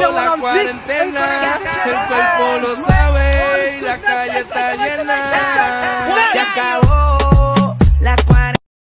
la cuarentena, el cuerpo lo sabe y la calle está llena. Se acabó